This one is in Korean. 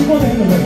이번에